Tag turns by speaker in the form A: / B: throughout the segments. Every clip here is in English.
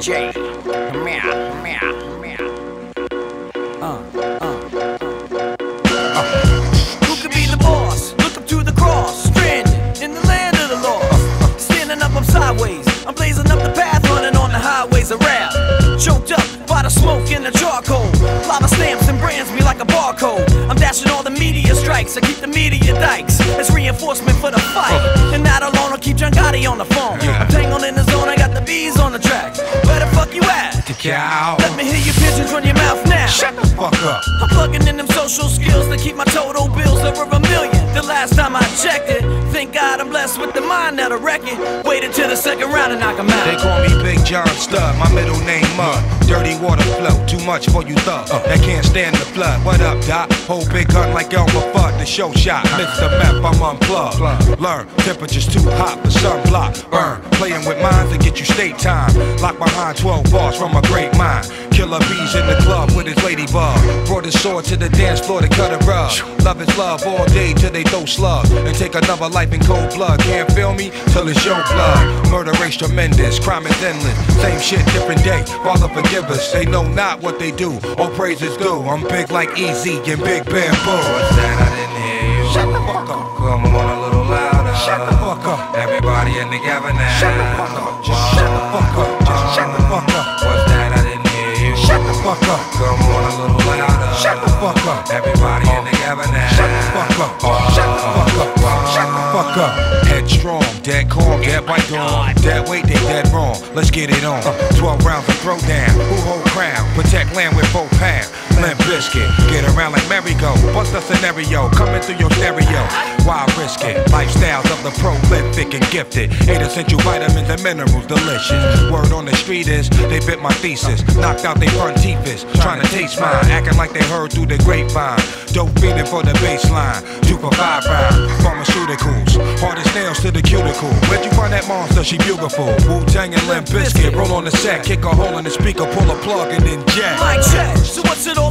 A: J. Meow, meow, meow. Uh, uh.
B: Who could be the boss? Look up to the cross, stranded in the land of the lost. Standing up, I'm sideways. I'm blazing up the path, running on the highways of rap. Choked up by the smoke and the charcoal. Lava stamps and brands me like a barcode. I'm dashing all the media strikes. I keep the media dikes. It's reinforcement for the fight. And not alone, I'll keep John Gotti on the phone. I'm tangled in the zone, I got the bees on the track. Fuck you at?
C: The cow.
B: Let me hear your pigeons run your mouth now.
C: Shut the fuck up.
B: I'm plugging in them social skills to keep my total bills over a million. The last time I checked it, thank God I'm blessed with the mind that'll wreck it. Waited till the second round and knock
C: They
B: out.
C: They call me Big John Studd, my middle name Mud. Dirty water flow, too much for you thug. Uh, that can't stand the flood. What up, Doc? Hold big gun like Elmer Fudd, the show shot. Mix the map, I'm unplugged. Learn, temperature's too hot for sunblock. You state time. Lock behind 12 bars from a great mind. Killer bees in the club with his ladybug. Brought his sword to the dance floor to cut a rug. Love is love all day till they throw slug. And take another life in cold blood. Can't feel me till it's your blood. Murder race tremendous, crime is endless. Same shit, different day. Father forgive us. They know not what they do. All praises due. I'm big like Easy and Big Bamboo.
D: What's that? I didn't hear you.
C: Shut the fuck up.
D: Come on a little.
C: Shut the fuck up.
D: Everybody in together now.
C: Shut the fuck up. Just shut the fuck up. Just shut the fuck up.
D: What's that? I didn't hear you.
C: Shut the fuck up.
D: Come on a little louder.
C: Shut the fuck up.
D: Everybody in together now.
C: Shut the fuck up. Shut the fuck up. Shut the fuck up. Headstrong, dead calm, dead by dawn. Dead weight, they dead wrong. Let's get it on. Uh. 12 rounds of throwdown. Who hold crown? Protect land with four pound. Limp Bizkit. Get around like merry-go. What's the scenario? Coming through your stereo. Why risk it? Lifestyles of the prolific and gifted. Eight essential vitamins and minerals, delicious. Word on the street is they bit my thesis. Knocked out they front teeth trying to taste mine. Acting like they heard through the grapevine. Dope feeling for the baseline. For five round. Pharmaceuticals. Hard as nails to the cuticle. Where'd you find that monster? She beautiful. Wu Tang and Limp Bizkit. Roll on the set, kick a hole in the speaker, pull a plug and then jack.
B: Mic check. So what's it all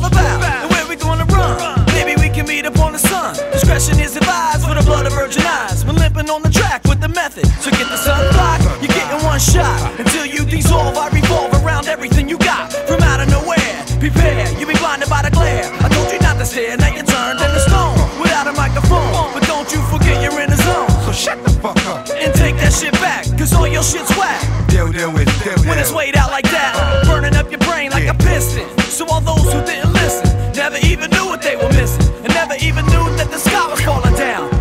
B: eyes. On the track with the method. So get the sun block. You're getting one shot until you dissolve. I revolve around everything you got from out of nowhere. Prepare, you be blinded by the glare. I told you not to stare. Now you're turned into stone without a microphone. But don't you forget you're in the zone.
C: So shut the fuck up.
B: And take that shit back, cause all your shit's whack.
C: Deal, deal with, deal,
B: When it's
C: deal.
B: weighed out like that, burning up your brain like a piston. So all those who didn't listen never even knew what they were missing, and never even knew that the sky was falling down.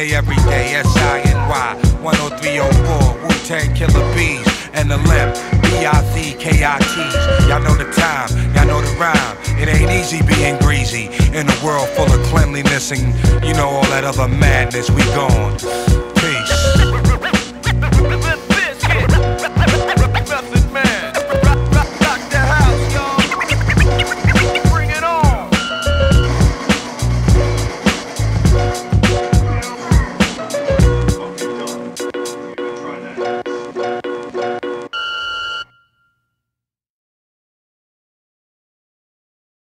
C: Day, every day. S I N Y 10304. Wu Tang Killer Bees and the limp. B I C K I T's. Y'all know the time. Y'all know the rhyme. It ain't easy being greasy in a world full of cleanliness and you know all that other madness. We gone.